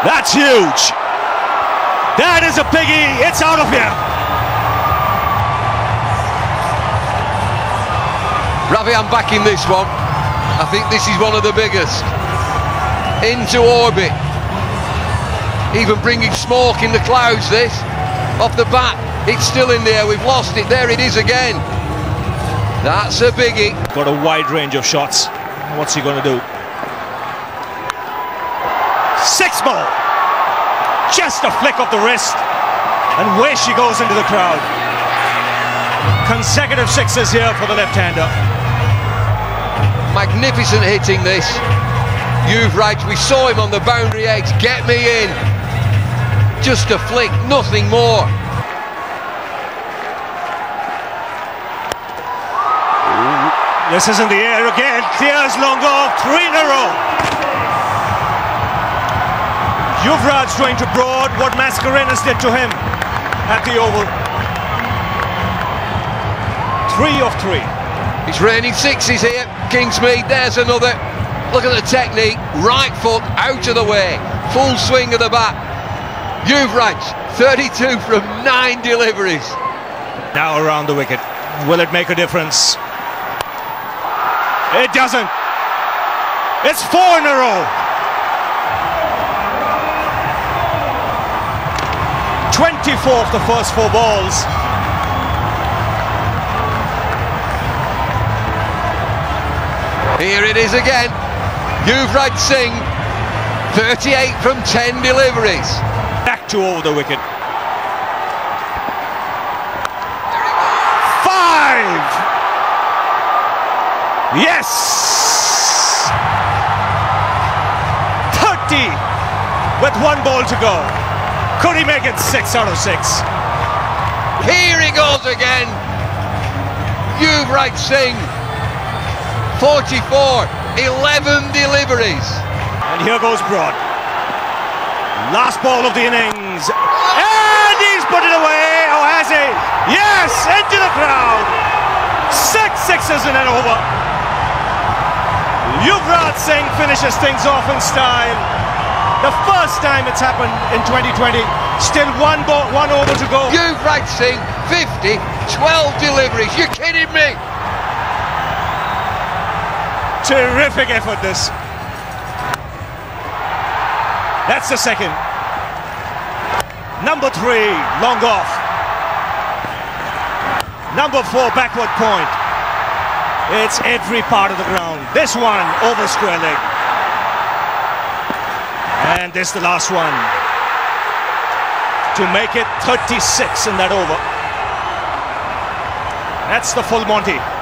That's huge. That is a biggie. It's out of here. Ravi, I'm backing this one. I think this is one of the biggest. Into orbit. Even bringing smoke in the clouds, this. Off the bat, it's still in there. We've lost it. There it is again. That's a biggie. Got a wide range of shots. What's he going to do? Six more. Just a flick of the wrist. And where she goes into the crowd. Consecutive sixes here for the left-hander. Magnificent hitting this. You've right. We saw him on the boundary edge. Get me in. Just a flick, nothing more. This is in the air again. Clears long off. Three in a row. Yuvraj trying to broad what Mascarenhas did to him at the Oval. Three of three. It's raining sixes here. Kingsmead, there's another. Look at the technique. Right foot out of the way. Full swing of the bat. Yuvraj, 32 from nine deliveries. Now around the wicket. Will it make a difference? It doesn't. It's four in a row. 24th the first four balls. Here it is again. Yuvraj Singh, 38 from 10 deliveries. Back to over the wicket. Five! Yes! 30 with one ball to go. Could he make it six out of six? Here he goes again. Yuvraj Singh, 44, 11 deliveries. And here goes Broad. Last ball of the innings. And he's put it away. Oh, has he? Yes, into the crowd. Six sixes in an over. Yuvraj Singh finishes things off in style. The first time it's happened in Twenty20. Still one ball, one over to go. Yuvraj Singh, 50, 12 deliveries. You're kidding me. Terrific effort, this. That's the second. Number three, long off. Number four, backward point. It's every part of the ground. This one, over square leg. And this is the last one. To make it 36 in that over. That's the full Monty.